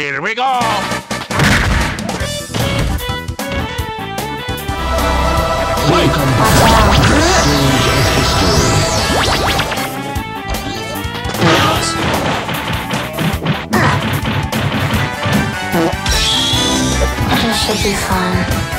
Here we go! Welcome back to the stage of history. This should be fun.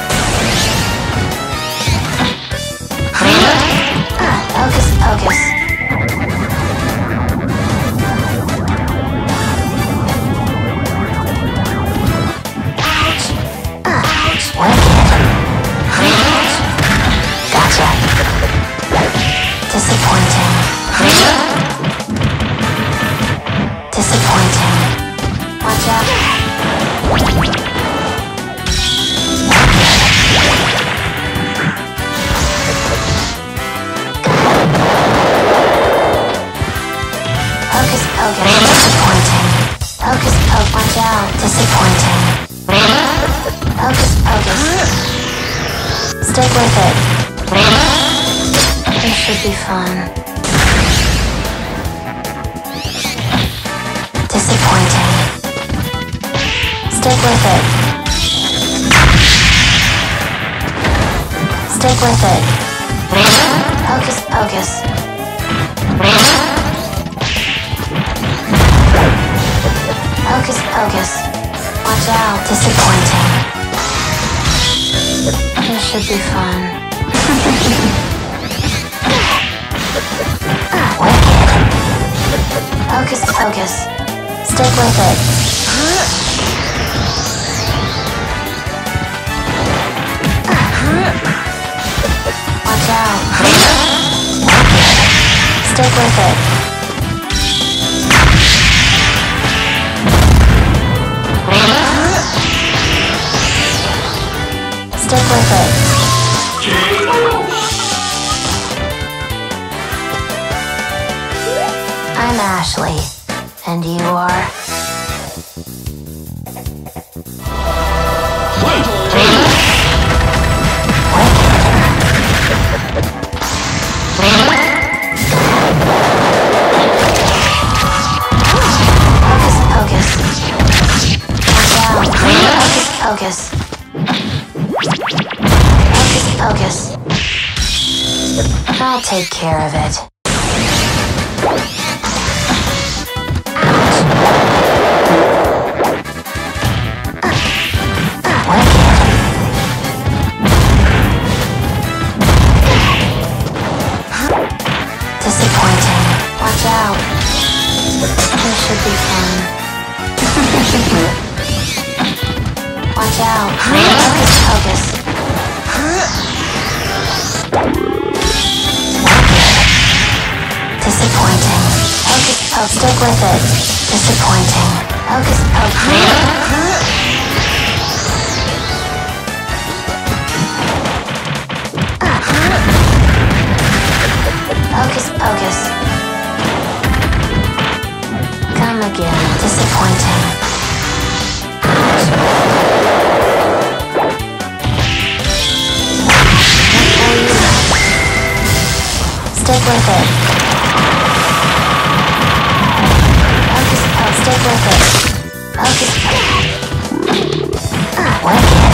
Out. Disappointing. Hocus pocus. Stick with it. This should be fun. Disappointing. Stick with it. Stick with it. Hocus pocus. Out. Disappointing. This should be fun. Wicked. Hocus pocus. Stick with it. Watch out. Stick with it. Ashley. And you are? Pocus. Hocus pocus. I'll take care of it. This should. Watch out. Hocus. Disappointing. Hocus pocus. Stick with it. Disappointing. Hocus pocus. Hocus pocus. Again. Disappointing. Stick with it. Hocus pocus. Stick with it. Ah, wicked.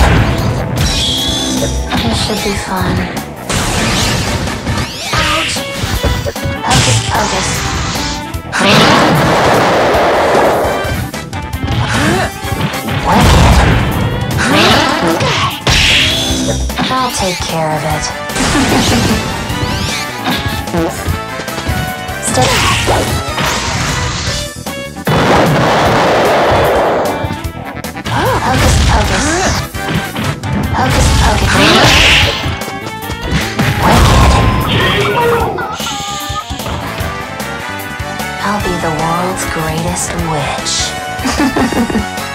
This should be fun. Hocus pocus. Wicked. I'll take care of it. Stick. Hocus pocus. Hocus pocus. I'll be the world's greatest witch.